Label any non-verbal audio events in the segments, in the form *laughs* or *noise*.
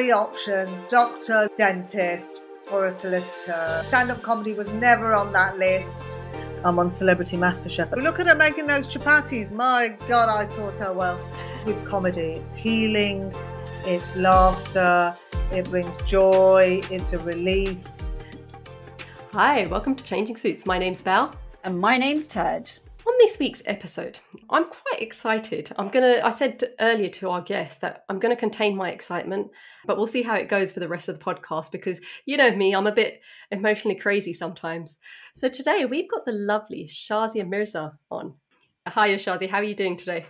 three options doctor, dentist, or a solicitor. Stand up comedy was never on that list. I'm on Celebrity MasterChef. Look at her making those chapatis. My God, I taught her well. With comedy, it's healing, it's laughter, it brings joy, it's a release. Hi, welcome to Changing Suits. My name's Bal. And my name's Taj. This week's episode, I'm quite excited. I'm gonna, I said earlier to our guest that I'm gonna contain my excitement, but we'll see how it goes for the rest of the podcast because you know me, I'm a bit emotionally crazy sometimes. So today we've got the lovely Shazia Mirza on. Hiya, Shazia, how are you doing today?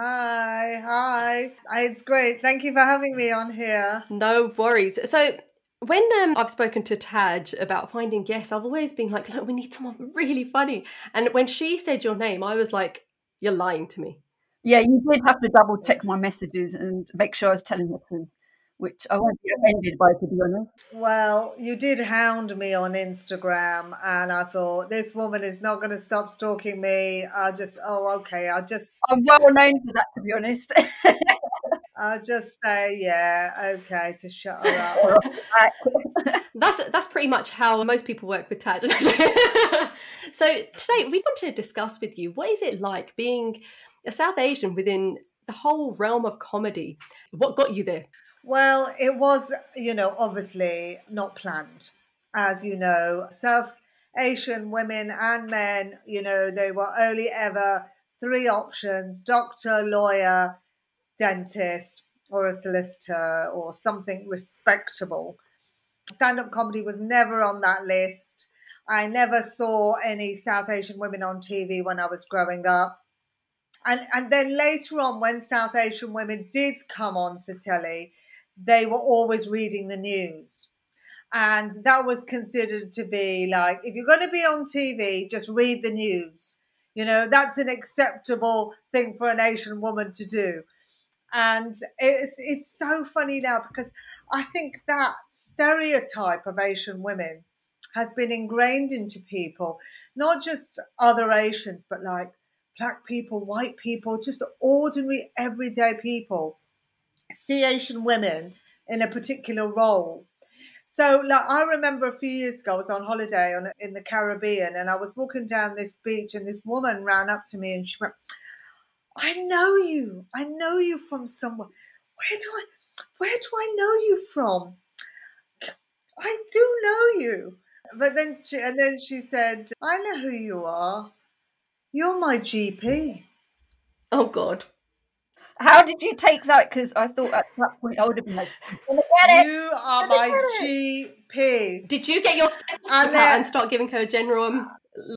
Hi, hi. It's great. Thank you for having me on here. No worries. So when um, I've spoken to Taj about finding guests, I've always been like, look, we need someone *laughs* really funny. And when she said your name, I was like, you're lying to me. Yeah, you did have to double check my messages and make sure I was telling the truth, which I won't be offended by, to be honest. Well, you did hound me on Instagram, and I thought this woman is not going to stop stalking me. I'll just, oh, okay, I'll just. I'm well known for that, to be honest. *laughs* I'll just say, yeah, okay, to shut her up. *laughs* *laughs* that's that's pretty much how most people work with Taj. *laughs* so today we want to discuss with you what is it like being a South Asian within the whole realm of comedy. What got you there? Well, it was, you know, obviously not planned. As you know, South Asian women and men, you know, they were only ever three options doctor, lawyer, dentist or a solicitor or something respectable. Stand up comedy was never on that list. I never saw any South Asian women on TV when I was growing up. And, and then later on, when South Asian women did come on to telly, they were always reading the news. And that was considered to be like, if you're going to be on TV, just read the news. You know, that's an acceptable thing for an Asian woman to do and it's it's so funny now because I think that stereotype of Asian women has been ingrained into people, not just other Asians, but like black people, white people, just ordinary everyday people see Asian women in a particular role. So, like, I remember a few years ago, I was on holiday on, in the Caribbean, and I was walking down this beach, and this woman ran up to me, and she went, I know you. I know you from somewhere. Where do I where do I know you from? I do know you. But then she, and then she said, I know who you are. You're my GP. Oh God. How did you take that? Because I thought at that point I would have been like, You are my GP. Did you get your steps and, then, and start giving her a general? Um,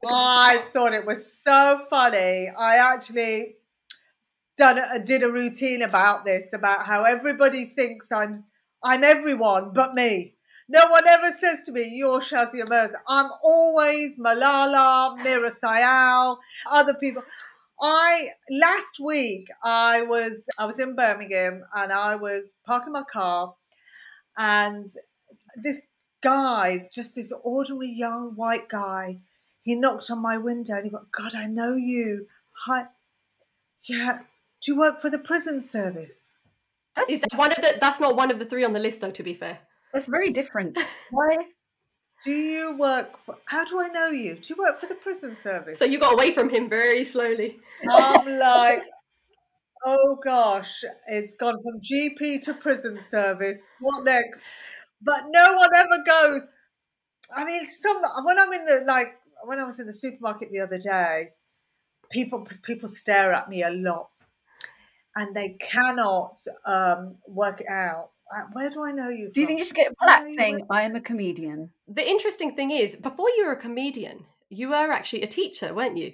I thought it was so funny. I actually done a, did a routine about this about how everybody thinks I'm I'm everyone but me. No one ever says to me, "You're Shazia Mirza." I'm always Malala, Meera Syal, other people. I last week I was I was in Birmingham and I was parking my car, and this guy, just this ordinary young white guy, he knocked on my window and he went, "God, I know you." Hi, yeah, do you work for the prison service? That's Is that one of the? That's not one of the three on the list, though. To be fair, that's very different. *laughs* Why? Do you work? For, how do I know you? Do you work for the prison service? So you got away from him very slowly. I'm *laughs* like, oh gosh, it's gone from GP to prison service. What next? But no one ever goes. I mean, some when I'm in the like when I was in the supermarket the other day, people people stare at me a lot and they cannot um, work it out. Uh, where do I know you? From? Do you think you should get black saying I am a comedian? The interesting thing is, before you were a comedian, you were actually a teacher, weren't you?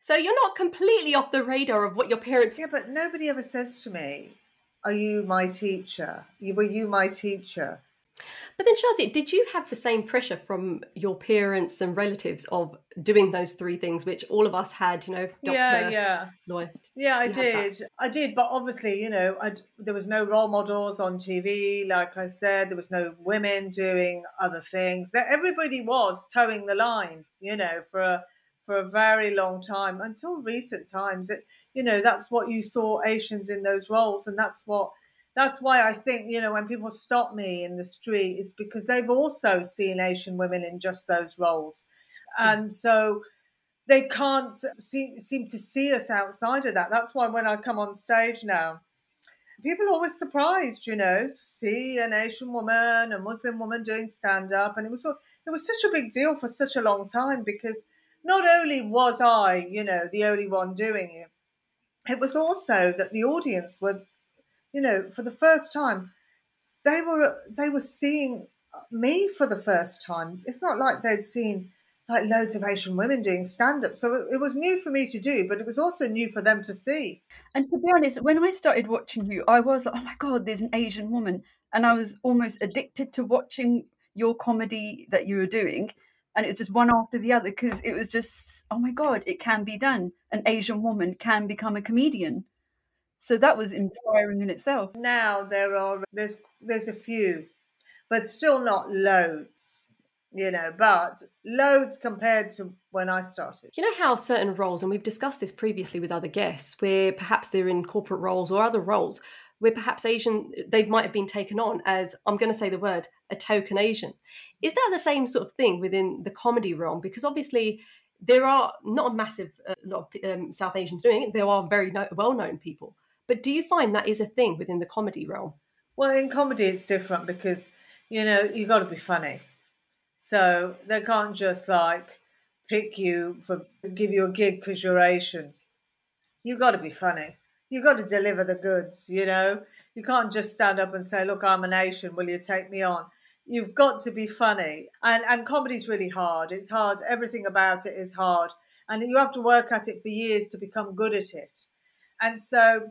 So you're not completely off the radar of what your parents. Yeah, but nobody ever says to me, "Are you my teacher? Were you my teacher?" But then, Shazia, did you have the same pressure from your parents and relatives of doing those three things, which all of us had, you know, doctor, yeah, yeah. lawyer? Yeah, I did. I did. But obviously, you know, I'd, there was no role models on TV. Like I said, there was no women doing other things. That everybody was towing the line, you know, for a, for a very long time until recent times. That you know, that's what you saw Asians in those roles, and that's what that's why I think, you know, when people stop me in the street, it's because they've also seen Asian women in just those roles. Hmm. And so they can't see, seem to see us outside of that. That's why when I come on stage now, people are always surprised, you know, to see an Asian woman, a Muslim woman doing stand up. And it was, it was such a big deal for such a long time because not only was I, you know, the only one doing it, it was also that the audience were you know, for the first time, they were they were seeing me for the first time. It's not like they'd seen like loads of Asian women doing stand up. So it, was new for me to do, but it was also new for them to see. And to be honest, when I started watching you, I was like, oh my God, there's an Asian woman. And I was almost addicted to watching your comedy that you were doing. And it was just one after the other because it was just, oh my God, it can be done. An Asian woman can become a comedian. So that was inspiring in itself. Now there are there's there's a few, but still not loads, you know, but loads compared to when I started. You know how certain roles, and we've discussed this previously with other guests, where perhaps they're in corporate roles or other roles where perhaps Asian they might have been taken on as I'm going to say the word a token Asian. Is that the same sort of thing within the comedy realm? Because obviously there are not a massive uh, lot of um, South Asians doing it. There are very no- well known people, but do you find that is a thing within the comedy realm? Well, in comedy, it's different because, you know, you got to be funny. So they can't just like pick you for give you a gig because you're Asian. You got to be funny. You got to deliver the goods. You know, you can't just stand up and say, "Look, I'm an Asian. Will you take me on?" You've got to be funny, and and comedy's really hard. It's hard. Everything about it is hard, and you have to work at it for years to become good at it. And so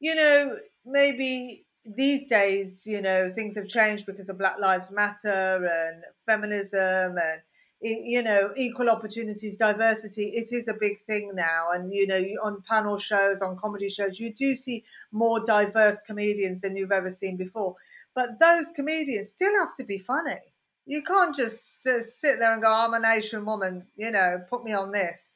you know, maybe these days, you know, things have changed because of Black Lives Matter and feminism and you know equal opportunities diversity. It is a big thing now. And you know on panel shows on comedy shows you do see more diverse comedians than you've ever seen before. But those comedians still have to be funny. You can't just, just sit there and go i'm an asian woman you know put me on this.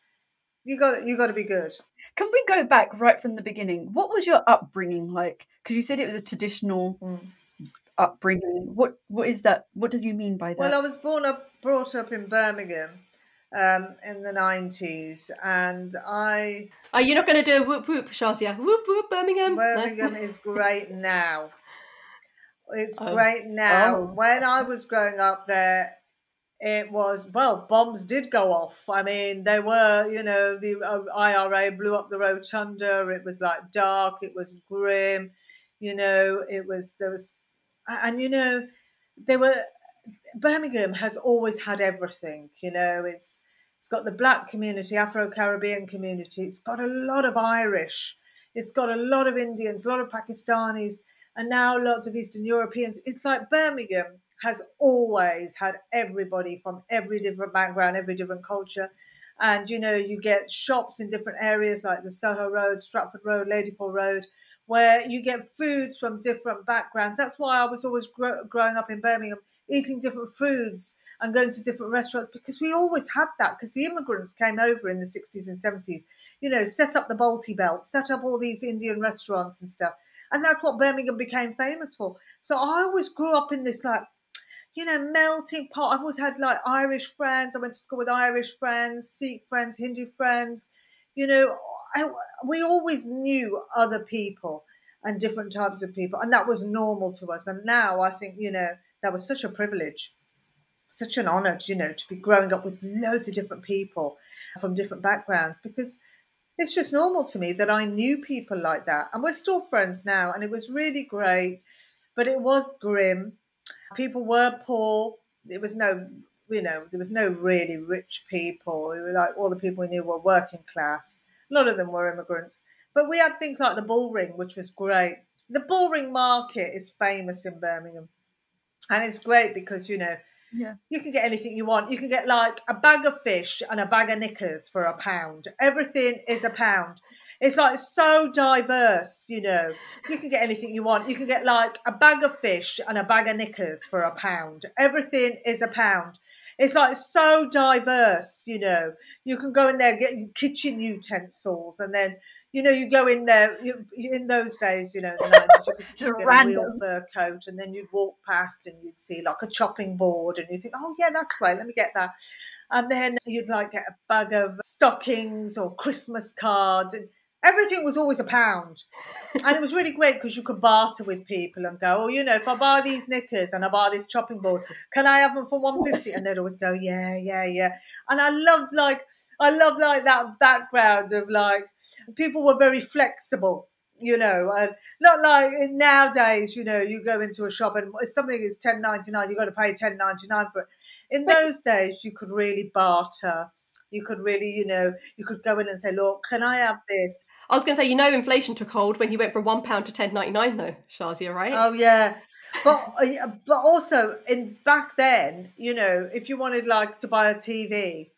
You got you got to be good can we go back right from the beginning? What was your upbringing like? Because you said it was a traditional mm. upbringing. What what is that? What do you mean by that? Well, I was born up, brought up in Birmingham um, in the nineties, and I. Are you not going to do a whoop whoop, Shazia? Whoop whoop, Birmingham. Birmingham is great now. It's oh. great now. Oh. When I was growing up there, it was well bombs did go off. I mean they were you know the uh, ira blew up the rotunda it was like dark. It was grim. You know it was there was and you know there were birmingham has always had everything you know. It's it's got the black community afro-caribbean community. It's got a lot of irish. It's got a lot of indians a lot of pakistanis and now lots of eastern europeans. It's like birmingham has always had everybody from every different background, every different culture. And you know, you get shops in different areas like the Soho Road, Stratford Road, Ladypool Road, where you get foods from different backgrounds. That's why I was always grow- growing up in Birmingham, eating different foods and going to different restaurants because we always had that because the immigrants came over in the 60s and 70s, you know, set up the Balti Belt, set up all these Indian restaurants and stuff. And that's what Birmingham became famous for. So I always grew up in this like you know, melting pot. I've always had like Irish friends. I went to school with Irish friends, Sikh friends, Hindu friends. You know, I, we always knew other people and different types of people, and that was normal to us. And now I think, you know, that was such a privilege, such an honor, you know, to be growing up with loads of different people from different backgrounds because it's just normal to me that I knew people like that. And we're still friends now, and it was really great, but it was grim People were poor. There was no, you know, there was no really rich people. Like all the people we knew were working class. A lot of them were immigrants. But we had things like the Bull Ring, which was great. The Bull Ring Market is famous in Birmingham. And it's great because, you know, yeah. You can get anything you want. You can get like a bag of fish and a bag of knickers for a pound. Everything is a pound. It's like so diverse, you know. You can get anything you want. You can get like a bag of fish and a bag of knickers for a pound. Everything is a pound. It's like so diverse, you know. You can go in there get kitchen utensils and then you know, you go in there you, in those days, you know, the 90s, you could get a real fur coat and then you'd walk past and you'd see like a chopping board and you think, oh, yeah, that's great, let me get that. And then you'd like get a bag of stockings or Christmas cards. And everything was always a pound. and it was really great because you could barter with people and go, oh, you know, if I buy these knickers and I buy this chopping board, can I have them for 150? And they'd always go, yeah, yeah, yeah. And I loved like, I love like that background of like, people were very flexible you know, and not like nowadays, you know, you go into a shop and if something is ten ninety nine, you've got to pay ten ninety nine for it. In those days, you could really barter. You could really, you know, you could go in and say, "Look, can I have this?" I was going to say, you know, inflation took hold when you went from one pound to ten ninety nine, though, Shazia, right? Oh yeah, but uh, but also in back then, you know, if you wanted like to buy a TV,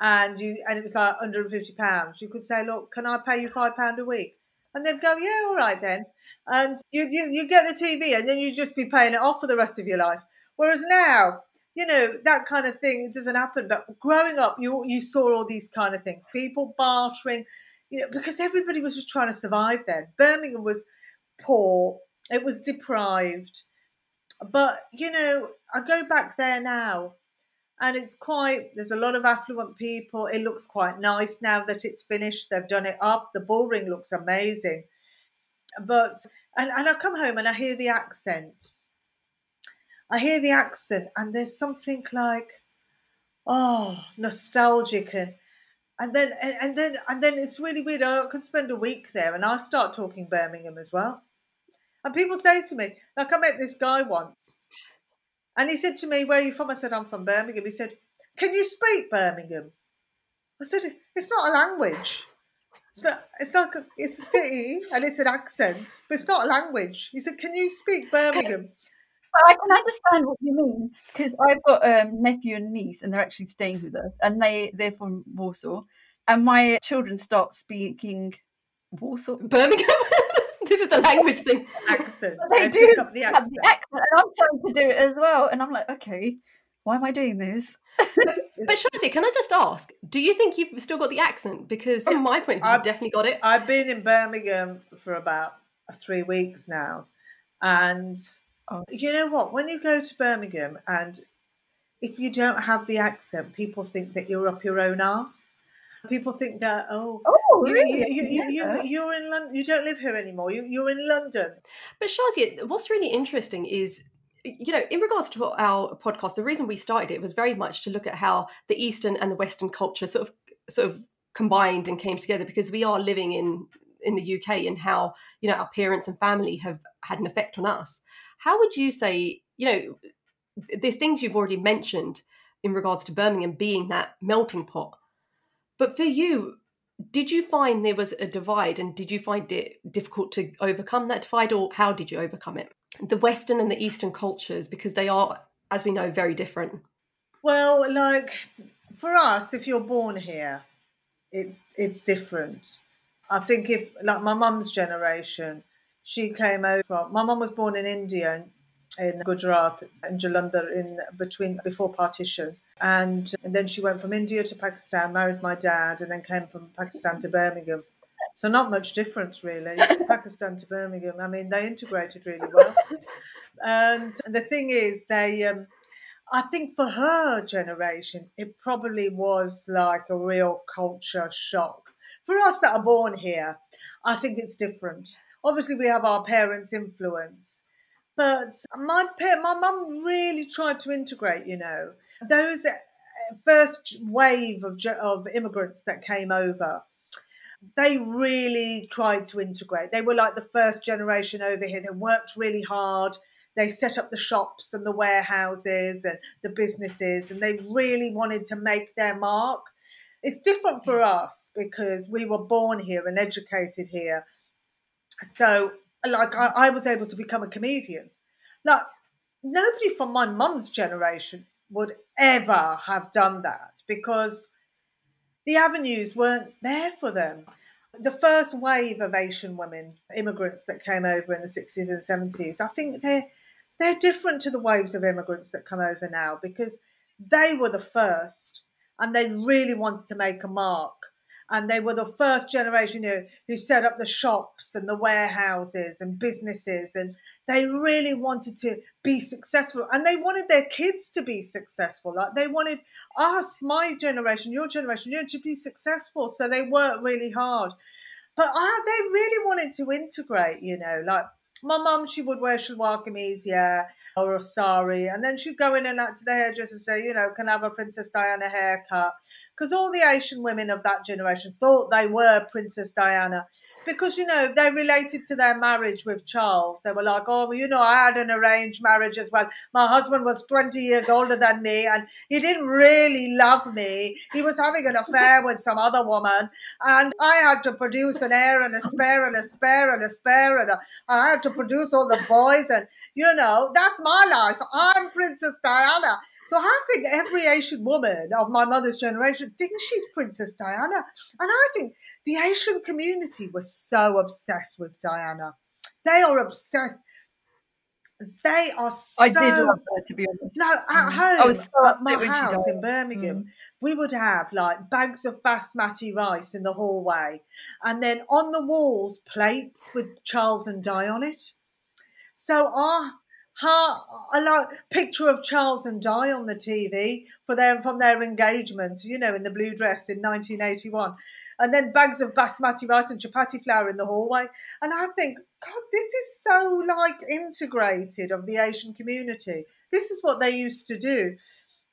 and you and it was like 150 pounds, you could say, "Look, can I pay you five pound a week?" And they'd go, "Yeah, all right then." And you, you you get the TV, and then you just be paying it off for the rest of your life. Whereas now, you know that kind of thing it doesn't happen. But growing up you you saw all these kind of things. People bartering you know because everybody was just trying to survive then. Birmingham was poor. It was deprived. But you know i go back there now and it's quite there's a lot of affluent people. It looks quite nice now that it's finished. They've done it up. The bullring looks amazing. But and, and i come home and i hear the accent I hear the accent, and there's something like, oh, nostalgic, and and then and then and then it's really weird. I could spend a week there, and I start talking Birmingham as well. And people say to me, like I met this guy once, and he said to me, "Where are you from?" I said, "I'm from Birmingham." He said, "Can you speak Birmingham?" I said, "It's not a language." It's, not, it's like a, it's a city and it's an accent, but it's not a language. He said, "Can you speak Birmingham?" I can understand what you mean because I've got a um, nephew and niece, and they're actually staying with us, and they they're from Warsaw, and my children start speaking Warsaw, Birmingham. *laughs* this is the language thing. *laughs* Accent. They, do the accent. have the accent, and I'm trying to do it as well, and I'm like, okay, why am I doing this? *laughs* but, but Shazia, can I just ask, do you think you've still got the accent? Because from my point of view, I've definitely got it. I've been in Birmingham for about three weeks now, and Oh. You know what? When you go to Birmingham and if you don't have the accent, people think that you're up your own ass. People think that oh, oh you, really? you, you, you, you, are in London. You don't live here anymore. You, you're in London. But Shazia, what's really interesting is you know, in regards to our podcast, the reason we started it was very much to look at how the Eastern and the Western culture sort of sort of combined and came together because we are living in in the UK and how you know our parents and family have had an effect on us. How would you say, you know, there's things you've already mentioned in regards to Birmingham being that melting pot. But for you, did you find there was a divide and did you find it difficult to overcome that divide or how did you overcome it? The Western and the Eastern cultures, because they are, as we know, very different. Well, like for us, if you're born here, it's it's different. I think if like my mum's generation, she came over from. My mum was born in India, in Gujarat, in Jalandhar, in between before partition, and, and then she went from India to Pakistan, married my dad, and then came from Pakistan to Birmingham. So not much difference really, *laughs* Pakistan to Birmingham. I mean, they integrated really well. And the thing is, they. Um, I think for her generation, it probably was like a real culture shock. For us that are born here, I think it's different obviously we have our parents' influence, but my my mum really tried to integrate. You know, those uh, first wave of of immigrants that came over. They really tried to integrate. They were like the first generation over here. They worked really hard. They set up the shops and the warehouses and the businesses, and they really wanted to make their mark. It's different for us because we were born here and educated here so, like, I, I was able to become a comedian. Like, nobody from my mum's generation would ever have done that because the avenues weren't there for them. The first wave of Asian women, immigrants that came over in the 60s and 70s, I think they're, they're different to the waves of immigrants that come over now because they were the first and they really wanted to make a mark and they were the first generation who, who set up the shops and the warehouses and businesses and they really wanted to be successful. And they wanted their kids to be successful. Like they wanted us my generation your generation you know, to be successful. So they worked really hard. But uh, they really wanted to integrate you know like my mum she would wear shalwar kameez yeah or a sari and then she'd go in and out to the hairdresser and say you know can I have a princess diana haircut because all the Asian women of that generation thought they were Princess Diana because you know they related to their marriage with Charles. They were like, "Oh, well, you know, I had an arranged marriage as well. My husband was twenty years older than me, and he didn't really love me. He was having an affair *laughs* with some other woman, and I had to produce an heir and a spare and a spare and a spare, and a, I had to produce all the boys, and you know, that's my life. I'm Princess Diana." So I think every Asian woman of my mother's generation thinks she's Princess Diana. And I think the Asian community was so obsessed with Diana. They are obsessed. They are so. I did love her, to be honest. No, at Mm. home, I was so at my upset when she house in. Birmingham, Mm. we would have like bags of basmati rice in the hallway, and then on the walls plates with Charles and Di on it. So our a like picture of Charles and Di on the TV for their from their engagement, you know, in the blue dress in 1981, and then bags of basmati rice and chapati flour in the hallway. And I think, God, this is so like integrated of the Asian community. This is what they used to do,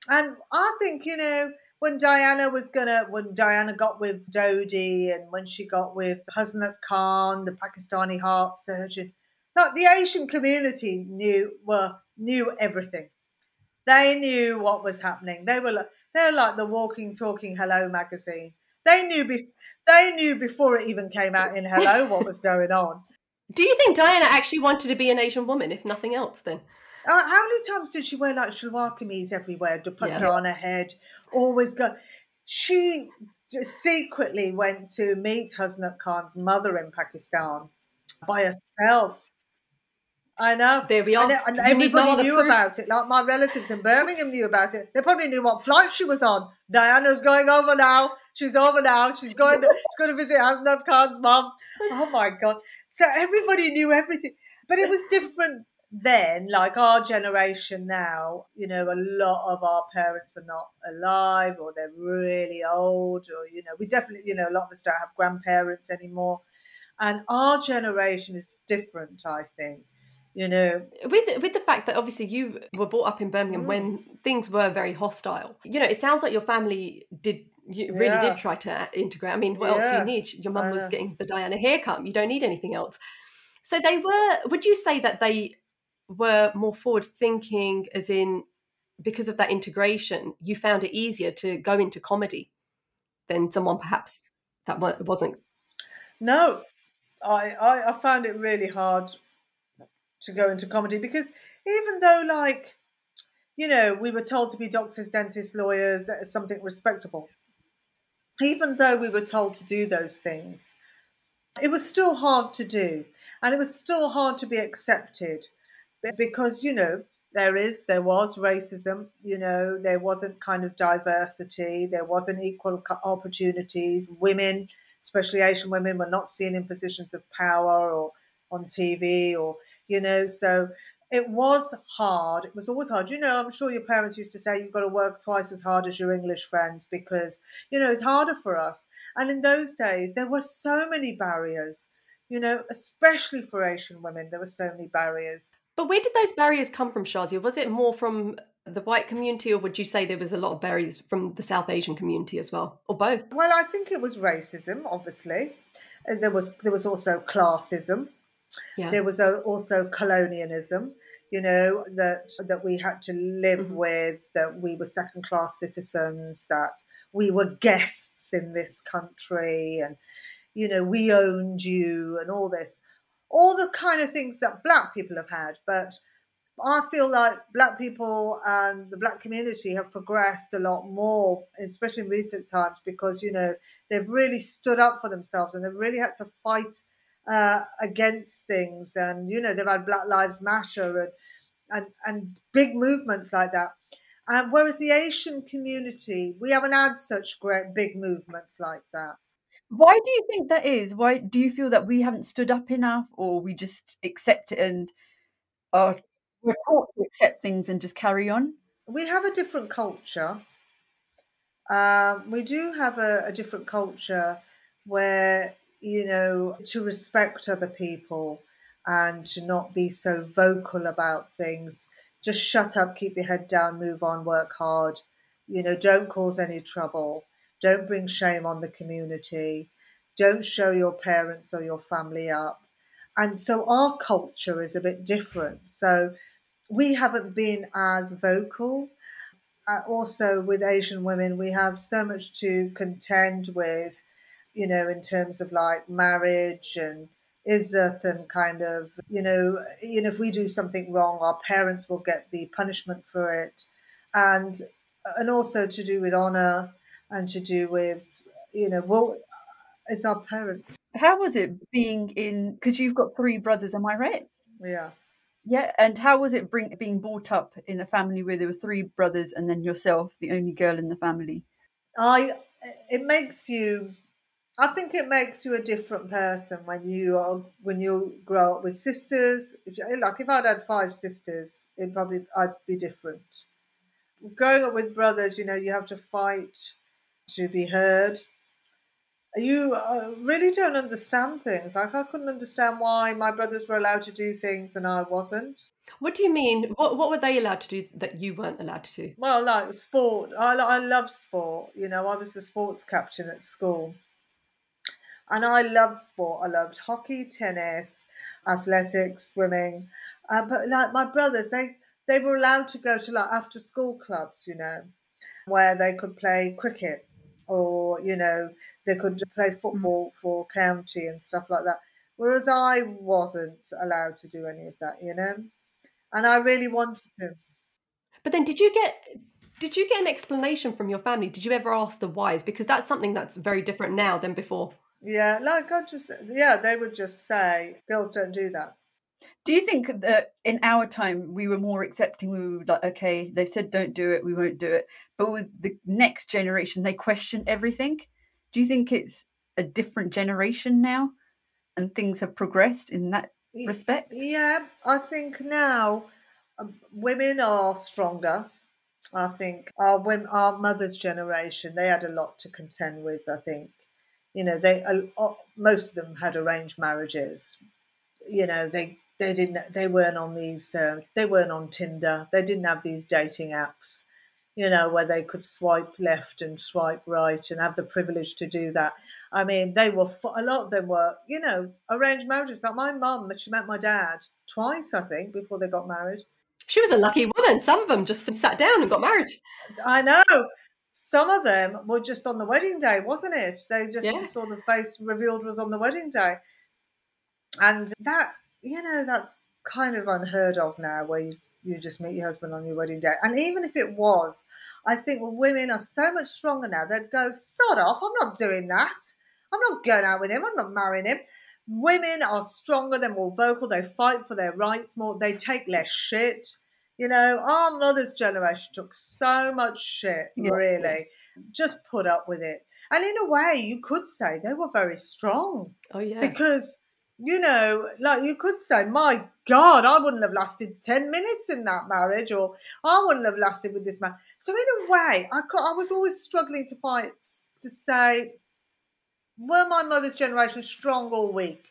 and I think you know when Diana was gonna, when Diana got with Dodi and when she got with Hasnat Khan, the Pakistani heart surgeon, like the Asian community knew were knew everything. They knew what was happening. They were like they were like the walking, talking Hello magazine. They knew be- they knew before it even came out in Hello *laughs* what was going on. Do you think Diana actually wanted to be an Asian woman, if nothing else? Then Uh, how many times did she wear like shalwar kameez everywhere, to put Yeah. on her head, always go? She secretly went to meet Hasnat Khan's mother in Pakistan by herself. I know. there we are. And, and You need no everybody knew about it. Like my relatives in Birmingham knew about it. They probably knew what flight she was on. Diana's going over now. She's over now. She's going to, she's going to visit Hasnat Khan's mom. Oh my God. So everybody knew everything. But it was different then, like our generation now, you know, a lot of our parents are not alive or they're really old or, you know, we definitely, you know, a lot of us don't have grandparents anymore. And our generation is different, I think. You know, with with the fact that obviously you were brought up in Birmingham Mm. when things were very hostile. You know, it sounds like your family did you really Yeah. did try to integrate. I mean, what else do you need? Your mum was getting the Diana haircut. You don't need anything else. So they were. Would you say that they were more forward thinking, as in because of that integration, you found it easier to go into comedy than someone perhaps that wasn't. No, I, I, I found it really hard to go into comedy because even though, like, you know, we were told to be doctors, dentists, lawyers, uh, something respectable, even though we were told to do those things, it was still hard to do. And it was still hard to be accepted because, you know, there is, there was racism, you know, there wasn't kind of diversity, there wasn't equal opportunities. Women, especially Asian women, were not seen in positions of power or on TV or, you know, so it was hard. It was always hard. You know, I'm sure your parents used to say you've got to work twice as hard as your English friends because, you know, it's harder for us. And in those days, there were so many barriers, you know, especially for Asian women, there were so many barriers. But where did those barriers come from, Shazia? Was it more from the white community, or would you say there was a lot of barriers from the South Asian community as well, or both? Well, I think it was racism, obviously. There was there was also classism. Yeah. There was a, also colonialism. You know that that we had to live Mhm. with. That we were second class citizens. That we were guests in this country, and you know we owned you, and all this, all the kind of things that black people have had. But I feel like black people and the black community have progressed a lot more, especially in recent times, because you know they've really stood up for themselves and they've really had to fight uh, against things. And you know they've had Black Lives Matter and and and big movements like that. And whereas the Asian community, we haven't had such great big movements like that. Why do you think that is? Why do you feel that we haven't stood up enough, or we just accept it and are we're taught to accept things and just carry on? We have a different culture. Um, we do have a, a different culture where you know to respect other people and to not be so vocal about things. Just shut up, keep your head down, move on, work hard. You know, don't cause any trouble. Don't bring shame on the community. Don't show your parents or your family up. And so our culture is a bit different. So we haven't been as vocal. Uh, also, with Asian women, we have so much to contend with, you know, in terms of like marriage and izzat and kind of, you know, you know, if we do something wrong, our parents will get the punishment for it, and and also to do with honor and to do with, you know, well, it's our parents. How was it being in? Because you've got three brothers, am I right? Yeah. Yeah, and how was it bring, being brought up in a family where there were three brothers and then yourself, the only girl in the family? I. It makes you. I think it makes you a different person when you are when you grow up with sisters. If you, like if I'd had five sisters, it probably I'd be different. Growing up with brothers, you know, you have to fight to be heard you uh, really don't understand things. Like I couldn't understand why my brothers were allowed to do things and I wasn't. What do you mean? What what were they allowed to do that you weren't allowed to do? Well, like sport. I I love sport. You know, I was the sports captain at school, and I loved sport. I loved hockey, tennis, athletics, swimming. Uh, but like my brothers, they they were allowed to go to like after school clubs. You know, where they could play cricket or you know they could play mm. football for county and stuff like that. Whereas I wasn't allowed to do any of that, you know, and I really wanted to. But then, did you get did you get an explanation from your family? Did you ever ask the whys? Because that's something that's very different now than before. Yeah, like I just yeah, they would just say girls don't do that. Do you think that in our time we were more accepting? We were like, okay, they've said don't do it, we won't do it. But with the next generation, they question everything do you think it's a different generation now and things have progressed in that respect? Yeah, I think now um, women are stronger. I think our women, our mother's generation, they had a lot to contend with. I think, you know, they uh, most of them had arranged marriages. You know, they they didn't they weren't on these uh, they weren't on Tinder. They didn't have these dating apps you know, where they could swipe left and swipe right and have the privilege to do that. I mean, they were, a lot of them were, you know, arranged marriages. Like my mum, she met my dad twice, I think, before they got married. She was a lucky woman. Some of them just sat down and got married. I know. Some of them were just on the wedding day, wasn't it? They just yeah. saw the face revealed was on the wedding day. And that, you know, that's kind of unheard of now, where you you just meet your husband on your wedding day. And even if it was, I think women are so much stronger now. They'd go, sod off, I'm not doing that. I'm not going out with him, I'm not marrying him. Women are stronger, they're more vocal, they fight for their rights more, they take less shit. You know, our mother's generation took so much shit, yeah. really. Just put up with it. And in a way, you could say they were very strong. Oh, yeah. Because you know, like you could say, my God, I wouldn't have lasted 10 minutes in that marriage, or I wouldn't have lasted with this man. So, in a way, I, I was always struggling to find, to say, were my mother's generation strong or weak?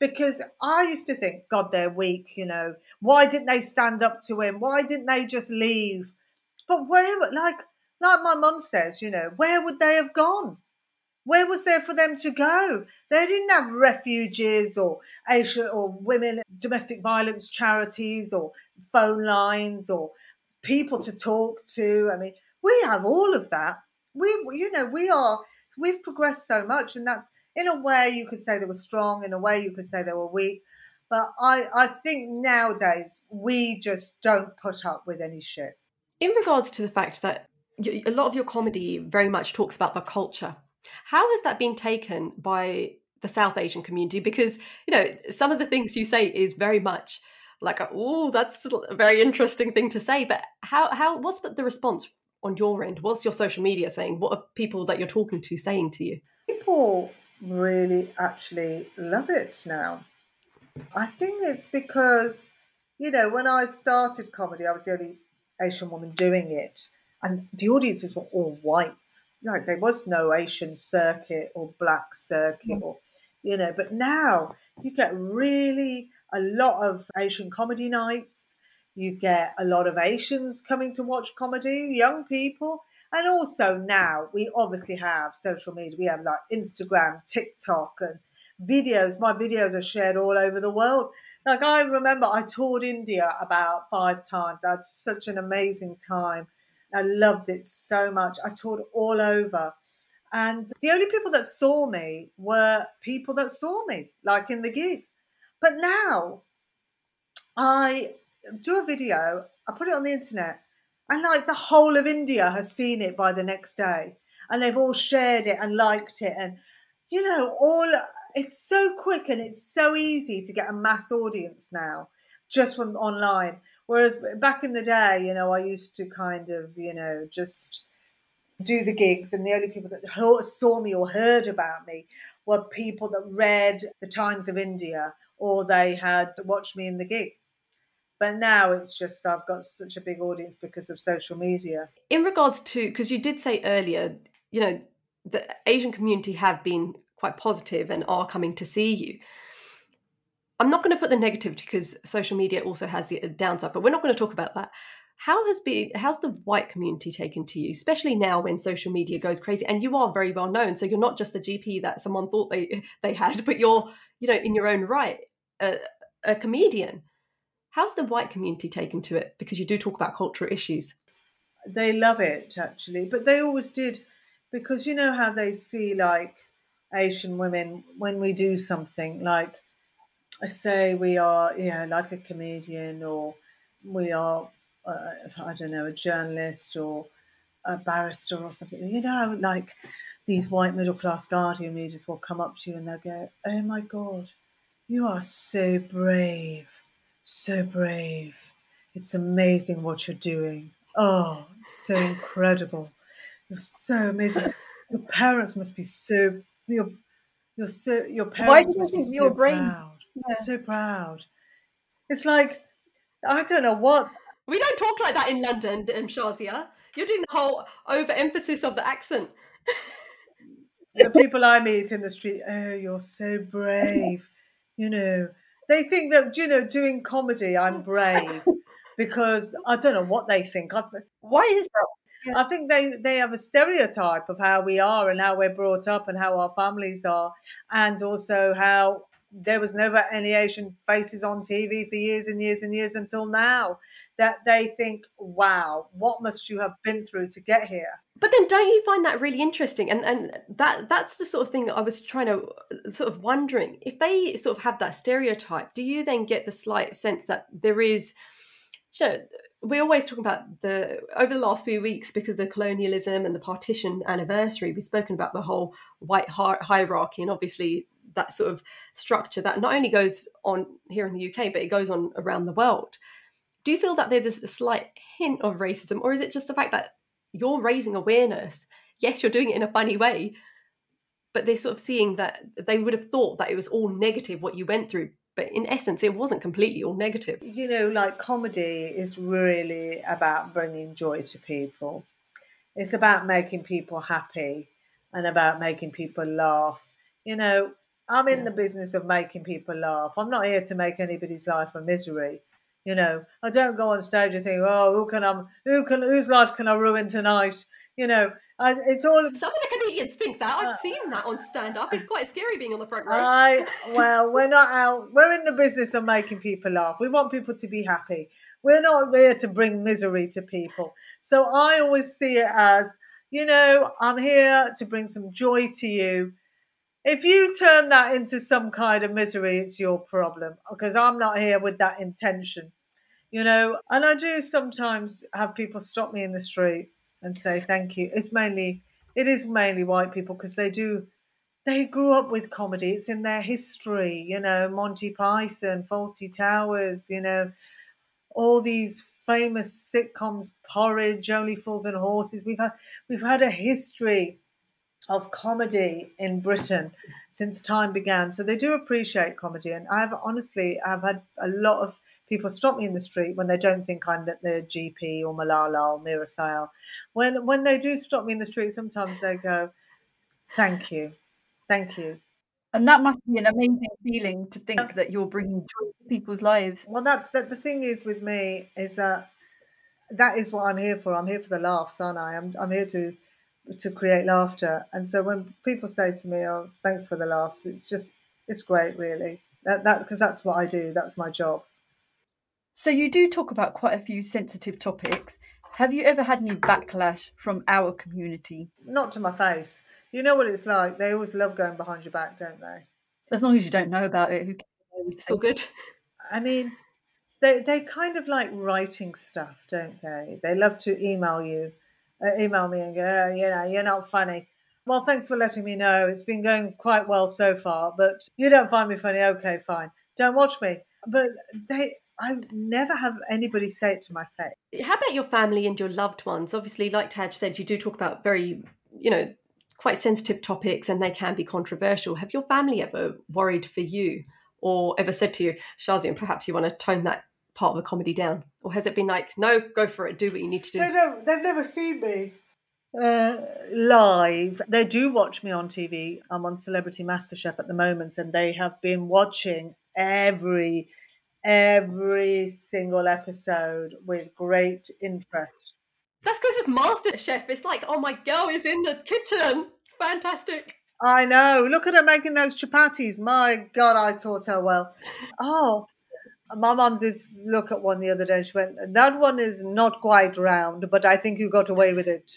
Because I used to think, God, they're weak, you know. Why didn't they stand up to him? Why didn't they just leave? But where, like, like my mum says, you know, where would they have gone? Where was there for them to go? They didn't have refuges or Asian or women domestic violence charities or phone lines or people to talk to. I mean, we have all of that. We, you know, we are. We've progressed so much, and that in a way you could say they were strong. In a way you could say they were weak. But I, I think nowadays we just don't put up with any shit. In regards to the fact that a lot of your comedy very much talks about the culture how has that been taken by the South Asian community? Because, you know, some of the things you say is very much like, oh, that's a very interesting thing to say. But how, how, what's the response on your end? What's your social media saying? What are people that you're talking to saying to you? People really actually love it now. I think it's because, you know, when I started comedy, I was the only Asian woman doing it, and the audiences were all white. Like there was no Asian circuit or black circuit, mm. or you know. But now you get really a lot of Asian comedy nights. You get a lot of Asians coming to watch comedy, young people. And also now we obviously have social media. We have like Instagram, TikTok, and videos. My videos are shared all over the world. Like I remember I toured India about five times. I had such an amazing time. I loved it so much. I toured all over. And the only people that saw me were people that saw me, like in the gig. But now I do a video, I put it on the internet, and like the whole of India has seen it by the next day. And they've all shared it and liked it. And, you know, all it's so quick and it's so easy to get a mass audience now just from online. Whereas back in the day, you know, I used to kind of, you know, just do the gigs, and the only people that saw me or heard about me were people that read the Times of India or they had watched me in the gig. But now it's just I've got such a big audience because of social media. In regards to, because you did say earlier, you know, the Asian community have been quite positive and are coming to see you. I'm not going to put the negativity because social media also has the uh, downside, but we're not going to talk about that. How has been how's the white community taken to you, especially now when social media goes crazy and you are very well known, so you're not just a GP that someone thought they they had, but you're you know in your own right a, a comedian. How's the white community taken to it? Because you do talk about cultural issues. They love it actually, but they always did because you know how they see like Asian women when we do something like say we are, yeah, like a comedian or we are, uh, I don't know, a journalist or a barrister or something. You know, like these white middle class Guardian readers will come up to you and they'll go, "Oh my God, you are so brave, so brave. It's amazing what you're doing. Oh, so incredible. You're so amazing. Your parents must be so your your so your parents must be so proud. Yeah. So proud. It's like I don't know what we don't talk like that in London, um, Shazia. You're doing the whole overemphasis of the accent. the people I meet in the street, oh, you're so brave you know, they think that you know doing comedy I'm *laughs* brave because I don't know what they think. I, Why is that? I think they, they have a stereotype of how we are and how we're brought up and how our families are, and also how there was never any Asian faces on TV for years and years and years until now. That they think, wow, what must you have been through to get here? But then, don't you find that really interesting? And and that that's the sort of thing I was trying to sort of wondering if they sort of have that stereotype. Do you then get the slight sense that there is, you know, we're always talking about the over the last few weeks because the colonialism and the partition anniversary. We've spoken about the whole white hierarchy and obviously that sort of structure that not only goes on here in the UK but it goes on around the world. Do you feel that there's a slight hint of racism, or is it just the fact that you're raising awareness. Yes, you're doing it in a funny way, but they're sort of seeing that they would have thought that it was all negative what you went through. But in essence, it wasn't completely all negative. You know, like comedy is really about bringing joy to people. It's about making people happy and about making people laugh. You know, I'm in yeah. the business of making people laugh. I'm not here to make anybody's life a misery. You know, I don't go on stage and think, oh, who can I, who can, whose life can I ruin tonight? You know, I, it's all. Some of the comedians think that. I've uh, seen that on stand up. It's quite scary being on the front row. I *laughs* well, we're not out. We're in the business of making people laugh. We want people to be happy. We're not here to bring misery to people. So I always see it as, you know, I'm here to bring some joy to you. If you turn that into some kind of misery, it's your problem because I'm not here with that intention, you know. And I do sometimes have people stop me in the street and say thank you. It's mainly, it is mainly white people because they do, they grew up with comedy. It's in their history, you know, Monty Python, Fawlty Towers, you know, all these famous sitcoms, Porridge, Only Fools and Horses. We've had, we've had a history of comedy in Britain since time began. So they do appreciate comedy. And I've honestly, I've had a lot of people stop me in the street when they don't think I'm the, the GP or Malala or Meera Syal. When, when they do stop me in the street, sometimes they go, thank you, thank you. And that must be an amazing feeling to think that you're bringing joy to people's lives. Well, that, that the thing is with me is that that is what I'm here for. I'm here for the laughs, aren't I? I'm, I'm here to to create laughter. And so when people say to me, "Oh, thanks for the laughs," it's just it's great, really. That that because that's what I do. That's my job. So you do talk about quite a few sensitive topics. Have you ever had any backlash from our community? Not to my face. You know what it's like. They always love going behind your back, don't they? As long as you don't know about it, who cares? It's all good. I mean, they they kind of like writing stuff, don't they? They love to email you Uh, email me and go, oh, you know, you're not funny. Well, thanks for letting me know. It's been going quite well so far, but you don't find me funny. Okay, fine. Don't watch me. But they, I never have anybody say it to my face. How about your family and your loved ones? Obviously, like Taj said, you do talk about very, you know, quite sensitive topics and they can be controversial. Have your family ever worried for you or ever said to you, Shazia, perhaps you want to tone that part of the comedy down? Or has it been like, no, go for it, do what you need to do? They don't, they've never seen me uh, live. They do watch me on TV. I'm on Celebrity MasterChef at the moment, and they have been watching every every single episode with great interest. That's because it's Master Chef. It's like, oh, my girl is in the kitchen. It's fantastic. I know. Look at her making those chapatis. My God, I taught her well. *laughs* Oh, my mom did look at one the other day and she went, That one is not quite round, but I think you got away with it.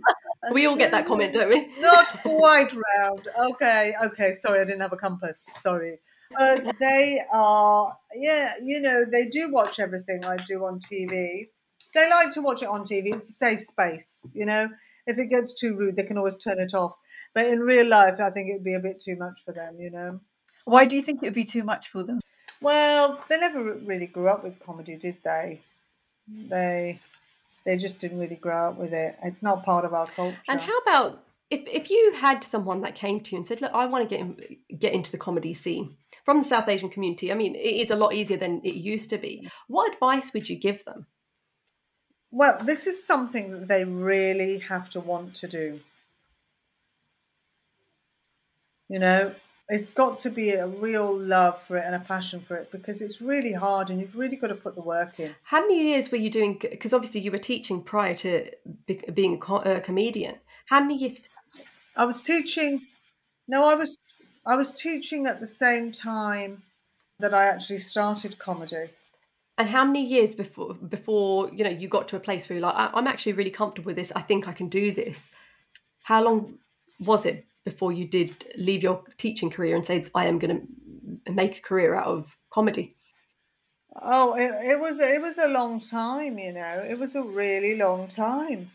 *laughs* we all get that comment, don't we? *laughs* not quite round. Okay, okay. Sorry, I didn't have a compass. Sorry. Uh, they are, yeah, you know, they do watch everything I do on TV. They like to watch it on TV. It's a safe space, you know. If it gets too rude, they can always turn it off. But in real life, I think it'd be a bit too much for them, you know. Why do you think it would be too much for them? Well, they never really grew up with comedy, did they? They they just didn't really grow up with it. It's not part of our culture. And how about if, if you had someone that came to you and said, "Look, I want to get in, get into the comedy scene from the South Asian community," I mean, it is a lot easier than it used to be. What advice would you give them? Well, this is something that they really have to want to do. You know, it's got to be a real love for it and a passion for it because it's really hard and you've really got to put the work in. How many years were you doing? Because obviously you were teaching prior to being a comedian. How many years? I was teaching. No, I was I was teaching at the same time that I actually started comedy. And how many years before before you know you got to a place where you're like, I'm actually really comfortable with this. I think I can do this. How long was it before you did leave your teaching career and say, I am going to make a career out of comedy? Oh, it, it was it was a long time, you know. It was a really long time.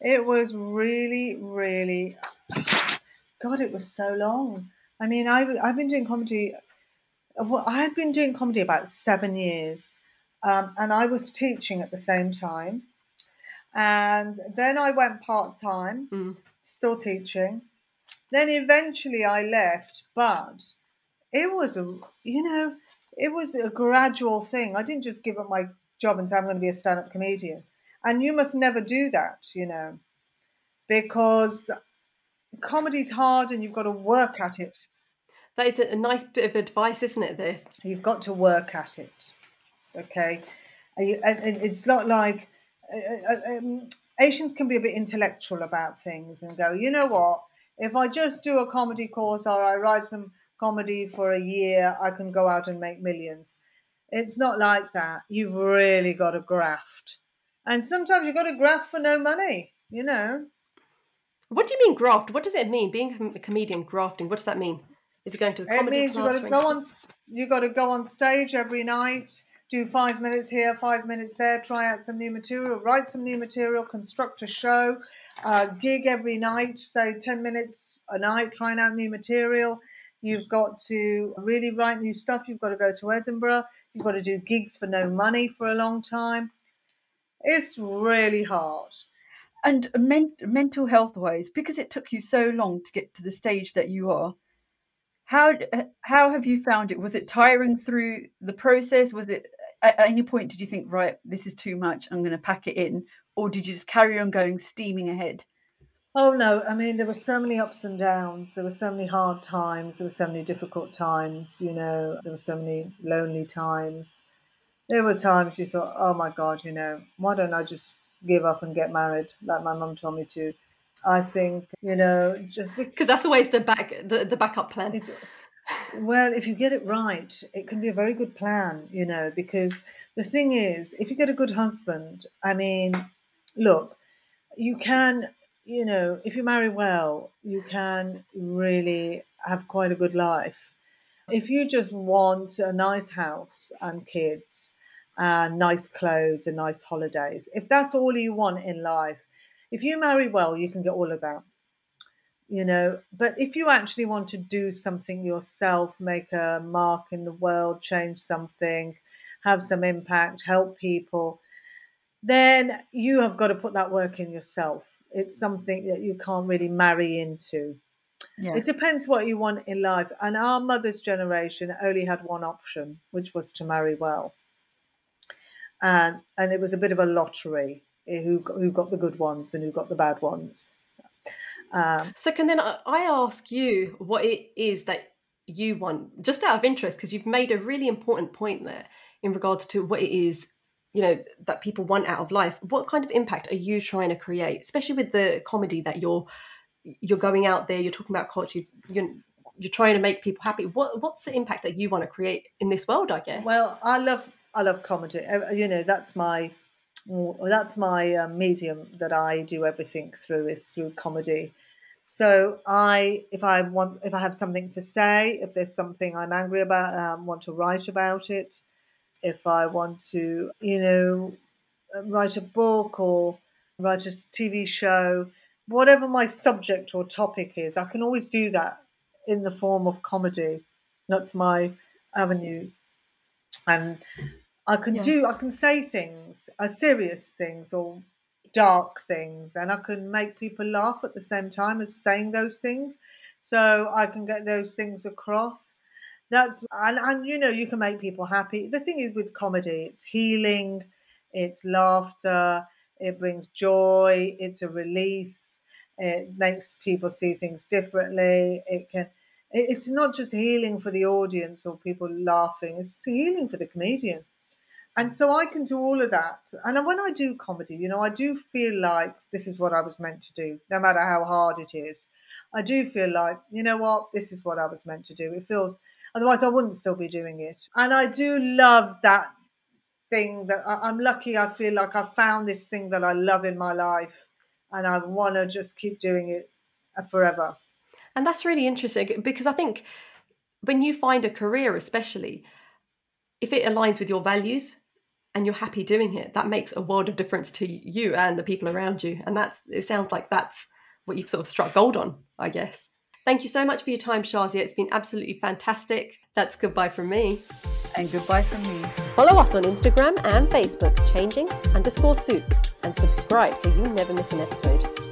It was really, really, God, it was so long. I mean, I I've been doing comedy. Well, I had been doing comedy about seven years, um, and I was teaching at the same time. And then I went part time, mm. still teaching, then eventually I left, but it was a, you know, it was a gradual thing. I didn't just give up my job and say I'm going to be a stand-up comedian. And you must never do that, you know, because comedy's hard and you've got to work at it. That is a nice bit of advice, isn't it? This you've got to work at it. Okay, And it's not like uh, uh, um, Asians can be a bit intellectual about things and go, you know what? If I just do a comedy course or I write some comedy for a year, I can go out and make millions. It's not like that. You've really got to graft. And sometimes you've got to graft for no money, you know. What do you mean graft? What does it mean? Being a comedian, grafting, what does that mean? Is it going to the comedy It means you've got to go on you've got to go on stage every night, do five minutes here, five minutes there, try out some new material, write some new material, construct a show, uh, gig every night, so 10 minutes a night, trying out new material. You've got to really write new stuff. You've got to go to Edinburgh. You've got to do gigs for no money for a long time. It's really hard. And men- mental health wise, because it took you so long to get to the stage that you are, how how have you found it? Was it tiring through the process? Was it at any point did you think, right, this is too much, I'm going to pack it in, or did you just carry on going, steaming ahead? Oh no, I mean there were so many ups and downs. There were so many hard times. There were so many difficult times. You know, there were so many lonely times. There were times you thought, oh my God, you know, why don't I just give up and get married like my mum told me to? I think you know just because that's always the back the, the backup plan. Well, if you get it right, it can be a very good plan. You know, because the thing is, if you get a good husband, I mean, look, you can you know, if you marry well, you can really have quite a good life. If you just want a nice house and kids and nice clothes and nice holidays, if that's all you want in life, if you marry well, you can get all of that. You know, but if you actually want to do something yourself, make a mark in the world, change something, have some impact, help people, then you have got to put that work in yourself. It's something that you can't really marry into. Yeah. It depends what you want in life. And our mother's generation only had one option, which was to marry well. And and it was a bit of a lottery eh, who who got the good ones and who got the bad ones. Um, so can then I ask you what it is that you want, just out of interest, because you've made a really important point there in regards to what it is you know that people want out of life. What kind of impact are you trying to create especially with the comedy that you're you're going out there you're talking about culture you're, you're trying to make people happy? What what's the impact that you want to create in this world i guess? Well i love i love comedy. You know that's my that's my uh, medium that i do everything through is through comedy so i if i want if i have something to say if there's something i'm angry about um, want to write about it if I want to, you know, write a book or write a TV show, whatever my subject or topic is, I can always do that in the form of comedy. That's my avenue. And I can yeah. do, I can say things, uh, serious things or dark things, and I can make people laugh at the same time as saying those things. So I can get those things across. That's and, and you know you can make people happy. The thing is with comedy it's healing it's laughter it brings joy it's a release it makes people see things differently it can it's not just healing for the audience or people laughing it's healing for the comedian and so i can do all of that and when i do comedy you know i do feel like this is what i was meant to do no matter how hard it is i do feel like you know what this is what i was meant to do it feels Otherwise, I wouldn't still be doing it. And I do love that thing that I, am lucky. I feel like I've found this thing that I love in my life, and I want to just keep doing it forever. And that's really interesting because I think when you find a career, especially if it aligns with your values and you're happy doing it, that makes a world of difference to you and the people around you. And that's it sounds like that's what you've sort of struck gold on, I guess. Thank you so much for your time, Shazia. It's been absolutely fantastic. That's goodbye from me. And goodbye from me. Follow us on Instagram and Facebook, changing underscore suits, and subscribe so you never miss an episode.